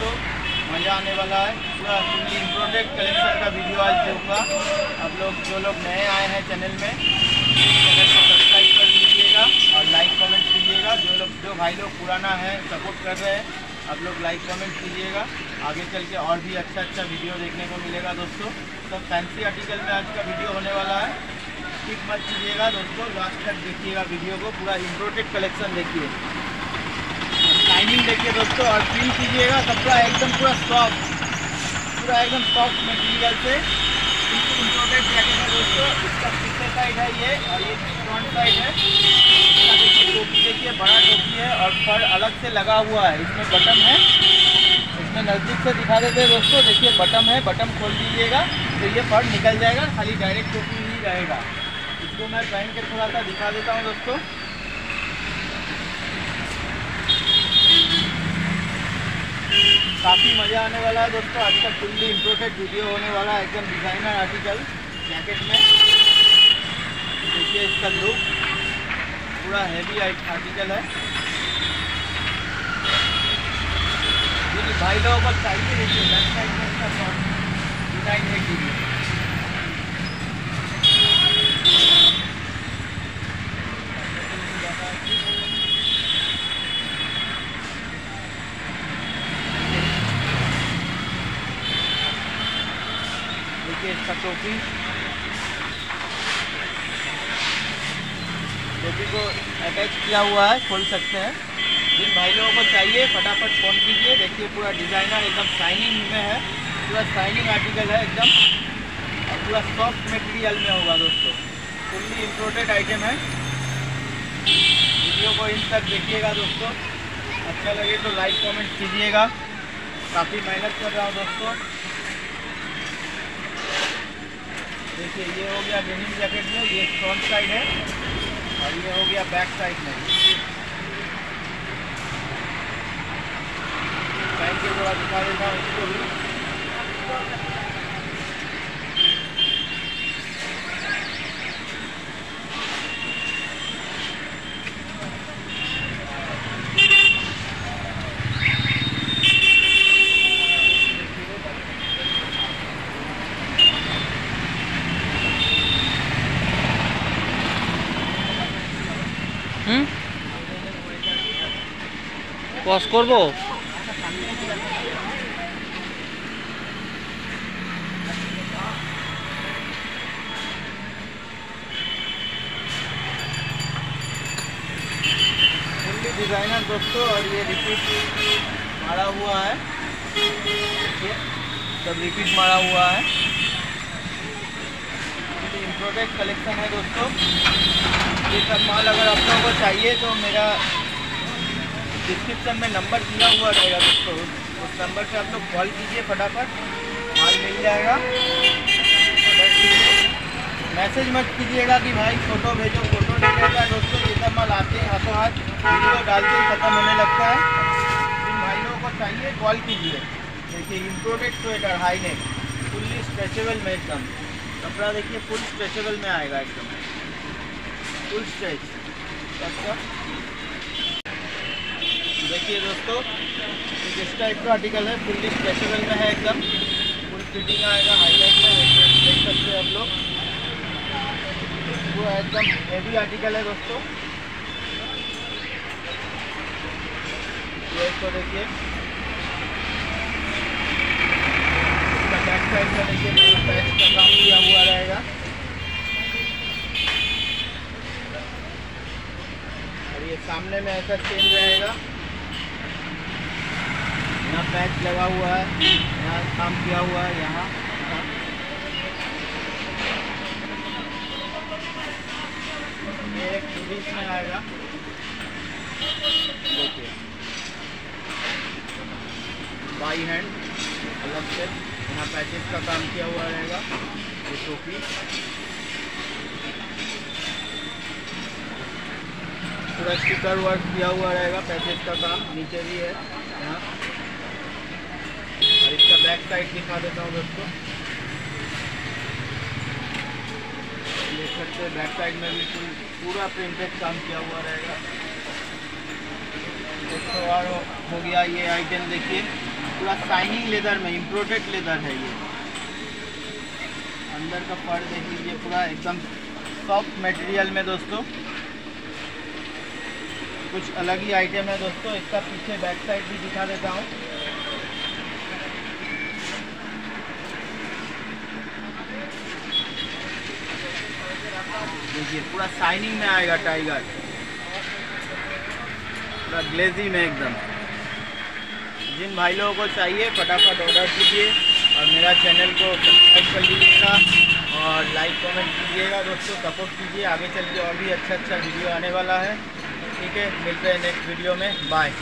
दोस्तों मज़ा आने वाला है। पूरा इम्पोर्टेड कलेक्शन का वीडियो आज दूँगा आप लोग, जो लोग नए आए हैं चैनल में, चैनल को सब्सक्राइब कर लीजिएगा और लाइक कमेंट कीजिएगा। जो लोग, जो भाई लोग पुराना है सपोर्ट कर रहे हैं, आप लोग लाइक कमेंट कीजिएगा। आगे चल के और भी अच्छा अच्छा वीडियो देखने को मिलेगा दोस्तों। तो फैंसी आर्टिकल में आज का वीडियो होने वाला है। स्किप मत कीजिएगा दोस्तों। लास्ट तक देखिएगा वीडियो को। पूरा इम्पोर्टेड कलेक्शन देखिए। शाइनिंग देखिए दोस्तों, और फील कीजिएगा, कपड़ा एकदम पूरा सॉफ्ट पूरा एकदम सॉफ्ट मटेरियल से। दोस्तों। इसका पीछे साइड है ये, और ये फ्रंट साइड है। देखिए टोपी, देखिए बड़ा टोपी है, और फर अलग से लगा हुआ है। इसमें बटन है। इसमें नज़दीक से दिखा देते हैं दोस्तों। देखिए बटन है बटन खोल दीजिएगा तो ये फर निकल जाएगा, खाली डायरेक्ट टोपी ही रहेगा। इसको मैं पहन के थोड़ा सा दिखा देता हूँ दोस्तों। काफ़ी मज़ा आने वाला है दोस्तों। आज का फुल्ली इम्पोर्टेड वीडियो होने वाला है एकदम डिज़ाइनर आर्टिकल जैकेट में। देखिए इसका लुक पूरा हैवी आर्टिकल है। भाई लोगों को चाहिए देखिए में इसका डिज़ाइन है देखिए इसका टोपी टोपी को अटैच किया हुआ है, खोल सकते हैं। जिन भाई लोगों को चाहिए, फटाफट फ़ोन कीजिए। देखिए, पूरा डिज़ाइनर एकदम शाइनिंग में है। पूरा शाइनिंग आर्टिकल है एकदम। और पूरा सॉफ्ट मटेरियल में होगा दोस्तों। फुल्ली इम्पोर्टेड आइटम है। वीडियो को इन तक देखिएगा दोस्तों। अच्छा लगे तो लाइक कमेंट कीजिएगा। काफ़ी मेहनत कर रहा हूँ दोस्तों। देखिए, ये हो गया डेनिम जैकेट में, ये फ्रंट साइड है और ये हो गया बैक साइड में। पहन के थोड़ा दिखा देता हूँ इसको भी। হুম পজ করবো फुल्ली डिज़ाइनर दोस्तों और ये रिपीट मारा हुआ है देखिए सब रिपीट मारा हुआ है इम्पोर्टेड कलेक्शन है दोस्तों ये सब माल अगर आप लोगों को चाहिए तो मेरा डिस्क्रिप्शन में नंबर दिया हुआ रहेगा दोस्तों। उस नंबर पे आप लोग कॉल कीजिए फटाफट। माल मिल जाएगा। मैसेज मत कीजिएगा कि भाई फ़ोटो भेजो फ़ोटो नहीं रहता दोस्तों ये सब माल आते हैं हाथों हाथ वीडियो डालते ही ख़त्म होने लगता है। जिन भाई लोगों को चाहिए कॉल कीजिए। देखिए imported sweater high neck fully stretchable में एकदम। कपड़ा देखिए फुल स्ट्रेचेबल में आएगा एकदम। Full stretch. देखिए दोस्तों इस टाइप का आर्टिकल है फुल्ली स्ट्रेचेबल में है एकदम। फुल फिटिंग आएगा हाईलाइट में देख सकते हैं आप लोग। पूरा एकदम हेवी आर्टिकल है दोस्तों। ये इसको देखिए। इसका बैक साइड का देखिए पैच का काम किया हुआ रहेगा और में ऐसा चेन रहेगा। यहाँ पैच लगा हुआ है। यहाँ काम किया हुआ है, यहाँ। बाई हैंड अलग से। यहाँ पैचेस का काम किया हुआ रहेगा। ये टोपी। पूरा स्टिकर वर्क किया हुआ रहेगा पैचेस का काम नीचे भी है, यहाँ। और इसका बैक साइड दिखा देता हूँ दोस्तों देख सकते हैं बैक साइड में बिल्कुल पूरा प्रिंटेड काम किया हुआ रहेगा। एक तो और हो गया ये आइटम देखिए। पूरा शाइनिंग लेदर में इम्प्रोटेड लेदर है ये। अंदर का फर देख लीजिए पूरा एकदम सॉफ्ट मटेरियल में दोस्तों। कुछ अलग ही आइटम है दोस्तों। इसका पीछे बैक साइड भी दिखा देता हूँ। देखिए, पूरा शाइनिंग में आएगा टाइगर पूरा ग्लेजी में एकदम। जिन भाई लोगों को चाहिए, फटाफट ऑर्डर कीजिए और मेरा चैनल को सब्सक्राइब कर लीजिएगा और लाइक कमेंट कीजिएगा दोस्तों सपोर्ट कीजिए। आगे चल के और भी अच्छा अच्छा वीडियो आने वाला है। ठीक है मिलते हैं नेक्स्ट वीडियो में बाय